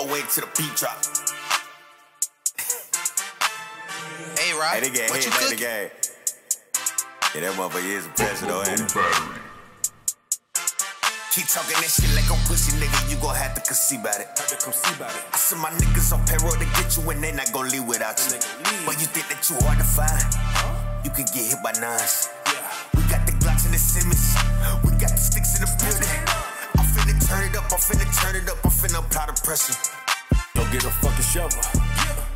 all the way to the beat drop. Hey, Rob, Hey, they get what hit, you man, they cooking? Yeah, that motherfucker is a pressure though, ain't it? Keep talking that shit like a pussy nigga, you gon' have to conceive about it. Have to come see about it. I send my niggas on payroll to get you and they not gon' leave without you. Leave. But you think that you hard to find? Huh? You can get hit by nines. Yeah. We got the Glocks and the Simmons. Finna turn it up, I'm finna apply the pressure. Go get a fucking shovel.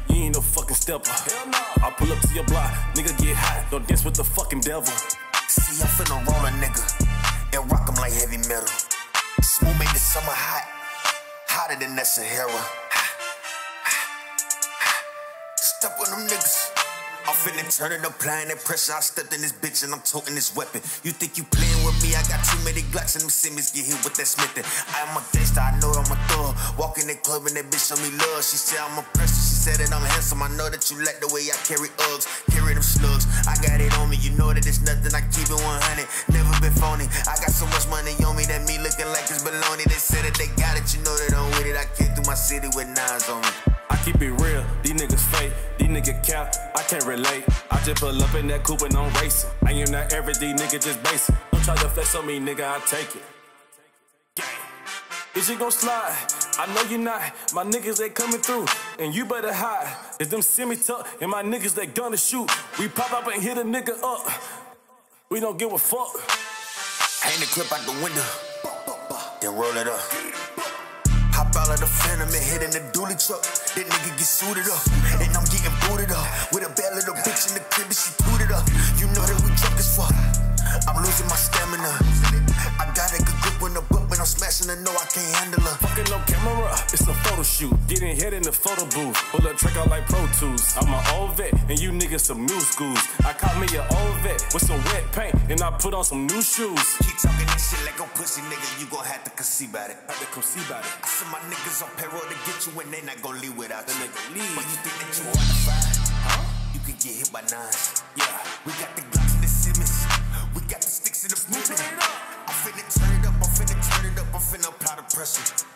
You ain't no fucking stepper. Hell no. I pull up to your block, nigga get hot. Don't dance with the fucking devil. See, I'm finna roll a nigga and rock him like heavy metal. Smooth made the summer hot, hotter than that Sahara. Step on them niggas. Finna turn it up, applying that pressure. I stepped in this bitch and I'm toting this weapon. You think you playing with me? I got too many Glocks and them Simmons get hit with that Smith. I am a gangster, I know I'm a thug. Walk in the club and that bitch show me love. She said I'm a pressure, she said that I'm handsome. I know that you like the way I carry Uggs, carry them slugs. I got it on me, you know that it's nothing. I keep it 100, never been phony. I got so much money on me that me looking like it's baloney. They said that they got it, you know that I'm with it. I came through my city with nines on me. I keep it real, these niggas fake, these niggas cap, I can't relate. I just pull up in that coupe and I'm racing. I am not average, these niggas just basic. Don't try to flex on me, nigga, I take it. Is you gon' slide? I know you not. My niggas they coming through, and you better hide. If them semi tuck and my niggas they gonna shoot. We pop up and hit a nigga up. We don't give a fuck. Hang the clip out the window, then roll it up. The phantom and hit in the dually truck. That nigga get suited up, and I'm getting booted up. With a bad little bitch in the crib, and she booted up. You know that we drunk as fuck. I'm losing my stamina. I got a good grip on the book, when I'm smashing her. No, I can't handle her. Fucking no camera, it's a photo shoot. Getting hit in the photo booth. Pull a track out like Pro Tools. I'm an old vet, and you niggas some new schools. I caught me an old vet with some wet paint, and I put on some new shoes. Keep talking that shit like a pussy nigga, you gon' have to conceive about it. Had to come see about it. I send my niggas on payroll to get you, and they not gon' leave without you. Not leave. But you think that you hard to find? Huh? You can get hit by nines. Yeah. We got the Glocks and the Simmons. We got the sticks in the building. I'm finna turn it up, I'm finna turn it up, I'm finna apply the pressure.